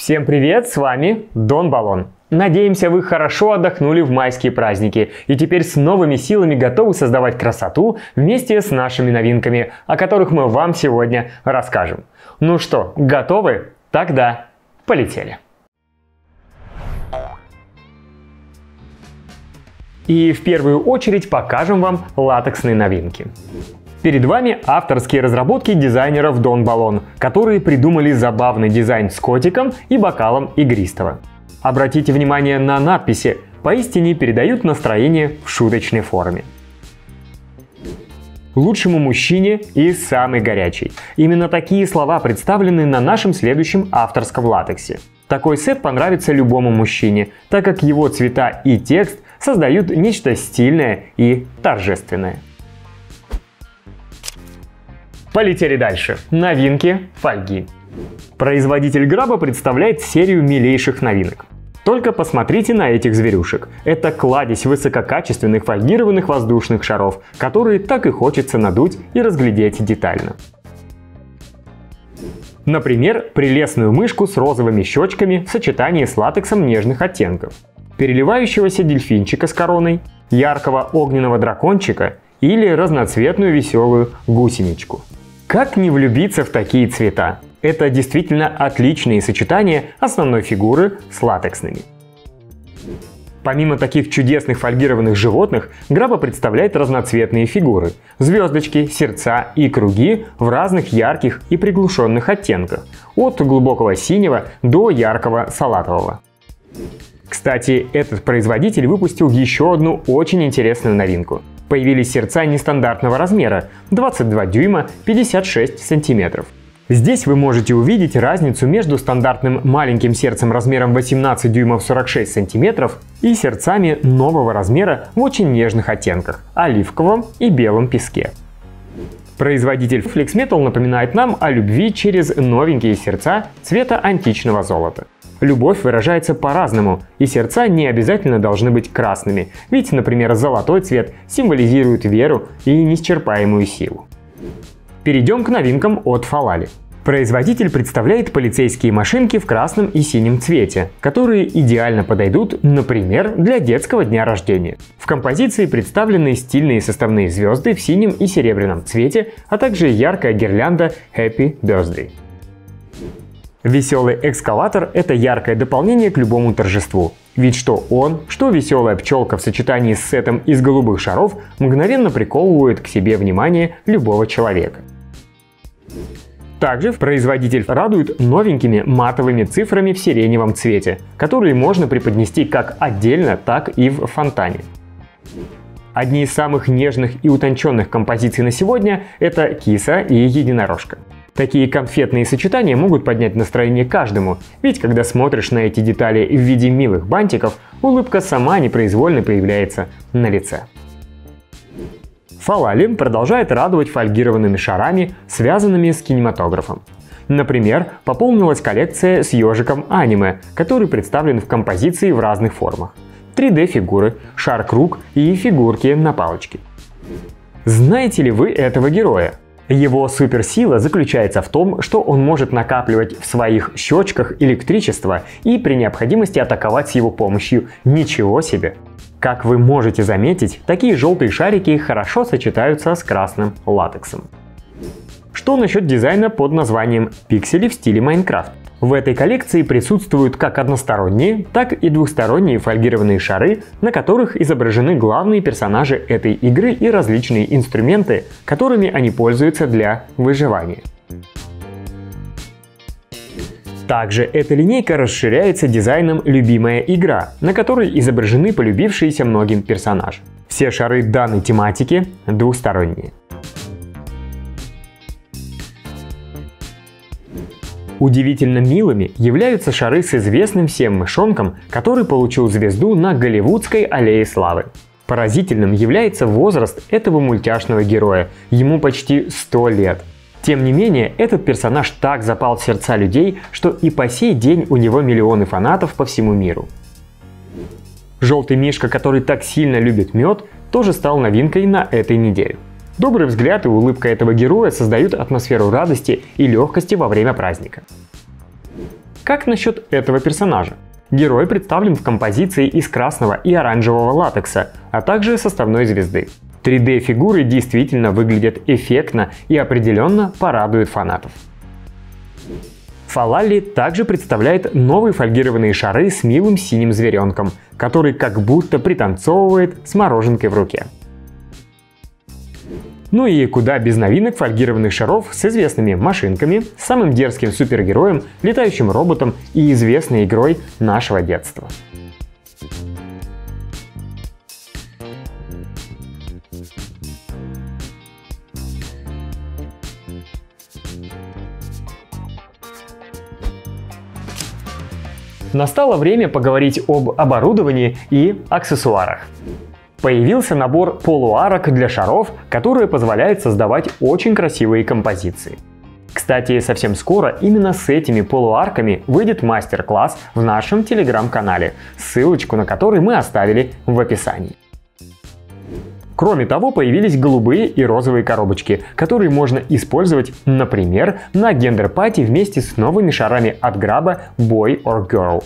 Всем привет, с вами Дон Баллон. Надеемся, вы хорошо отдохнули в майские праздники и теперь с новыми силами готовы создавать красоту вместе с нашими новинками, о которых мы вам сегодня расскажем. Ну что, готовы? Тогда полетели. И в первую очередь покажем вам латексные новинки. Перед вами авторские разработки дизайнеров Don Balloon, которые придумали забавный дизайн с котиком и бокалом игристого. Обратите внимание на надписи, поистине передают настроение в шуточной форме. Лучшему мужчине и самый горячий. Именно такие слова представлены на нашем следующем авторском латексе. Такой сет понравится любому мужчине, так как его цвета и текст создают нечто стильное и торжественное. Полетели дальше. Новинки фольги. Производитель Граба представляет серию милейших новинок. Только посмотрите на этих зверюшек. Это кладезь высококачественных фольгированных воздушных шаров, которые так и хочется надуть и разглядеть детально. Например, прелестную мышку с розовыми щечками в сочетании с латексом нежных оттенков, переливающегося дельфинчика с короной, яркого огненного дракончика или разноцветную веселую гусеничку. Как не влюбиться в такие цвета? Это действительно отличные сочетания основной фигуры с латексными. Помимо таких чудесных фольгированных животных, Граба представляет разноцветные фигуры – звездочки, сердца и круги в разных ярких и приглушенных оттенках, от глубокого синего до яркого салатового. Кстати, этот производитель выпустил еще одну очень интересную новинку появились сердца нестандартного размера 22 дюйма 56 сантиметров. Здесь вы можете увидеть разницу между стандартным маленьким сердцем размером 18 дюймов 46 сантиметров и сердцами нового размера в очень нежных оттенках – оливковом и белом песке. Производитель Flex Metal напоминает нам о любви через новенькие сердца цвета античного золота. Любовь выражается по-разному, и сердца не обязательно должны быть красными, ведь, например, золотой цвет символизирует веру и неисчерпаемую силу. Перейдем к новинкам от Фалали. Производитель представляет полицейские машинки в красном и синем цвете, которые идеально подойдут, например, для детского дня рождения. В композиции представлены стильные составные звезды в синем и серебряном цвете, а также яркая гирлянда Happy Birthday. Веселый экскаватор – это яркое дополнение к любому торжеству. Ведь что он, что веселая пчелка в сочетании с сетом из голубых шаров мгновенно приковывают к себе внимание любого человека. Также производитель радует новенькими матовыми цифрами в сиреневом цвете, которые можно преподнести как отдельно, так и в фонтане. Одни из самых нежных и утонченных композиций на сегодня – это киса и единорожка. Такие конфетные сочетания могут поднять настроение каждому, ведь когда смотришь на эти детали в виде милых бантиков, улыбка сама непроизвольно появляется на лице. Фалали продолжает радовать фольгированными шарами, связанными с кинематографом. Например, пополнилась коллекция с ежиком аниме, который представлен в композиции в разных формах. 3D-фигуры, шар-круг и фигурки на палочке. Знаете ли вы этого героя? Его суперсила заключается в том, что он может накапливать в своих щечках электричество и при необходимости атаковать с его помощью. Ничего себе! Как вы можете заметить, такие желтые шарики хорошо сочетаются с красным латексом. Что насчет дизайна под названием «Пиксели в стиле Майнкрафт»? В этой коллекции присутствуют как односторонние, так и двухсторонние фольгированные шары, на которых изображены главные персонажи этой игры и различные инструменты, которыми они пользуются для выживания. Также эта линейка расширяется дизайном «Любимая игра», на которой изображены полюбившиеся многим персонажи. Все шары данной тематики двухсторонние. Удивительно милыми являются шары с известным всем мышонком, который получил звезду на Голливудской аллее славы. Поразительным является возраст этого мультяшного героя, ему почти 100 лет. Тем не менее, этот персонаж так запал в сердца людей, что и по сей день у него миллионы фанатов по всему миру. Желтый мишка, который так сильно любит мед, тоже стал новинкой на этой неделе. Добрый взгляд и улыбка этого героя создают атмосферу радости и легкости во время праздника. Как насчет этого персонажа? Герой представлен в композиции из красного и оранжевого латекса, а также составной звезды. 3D-фигуры действительно выглядят эффектно и определенно порадуют фанатов. Фалалли также представляет новые фольгированные шары с милым синим зверенком, который как будто пританцовывает с мороженкой в руке. Ну и куда без новинок фольгированных шаров с известными машинками, самым дерзким супергероем, летающим роботом и известной игрой нашего детства. Настало время поговорить об оборудовании и аксессуарах. Появился набор полуарок для шаров, которые позволяют создавать очень красивые композиции. Кстати, совсем скоро именно с этими полуарками выйдет мастер-класс в нашем телеграм-канале, ссылочку на который мы оставили в описании. Кроме того, появились голубые и розовые коробочки, которые можно использовать, например, на гендер-пати вместе с новыми шарами от Grabo Boy or Girl.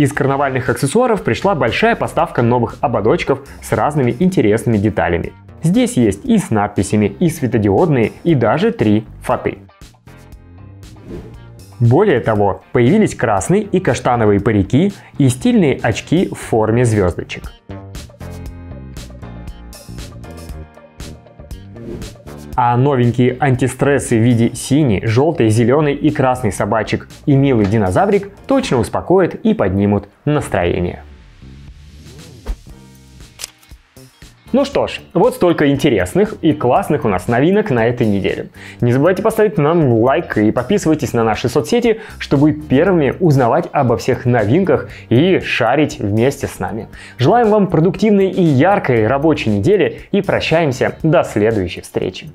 Из карнавальных аксессуаров пришла большая поставка новых ободочков с разными интересными деталями. Здесь есть и с надписями, и светодиодные, и даже три фаты. Более того, появились красные и каштановые парики и стильные очки в форме звездочек. А новенькие антистрессы в виде синий, желтой, зеленый и красный собачек и милый динозаврик точно успокоят и поднимут настроение. Ну что ж, вот столько интересных и классных у нас новинок на этой неделе. Не забывайте поставить нам лайк и подписывайтесь на наши соцсети, чтобы первыми узнавать обо всех новинках и шарить вместе с нами. Желаем вам продуктивной и яркой рабочей недели и прощаемся до следующей встречи.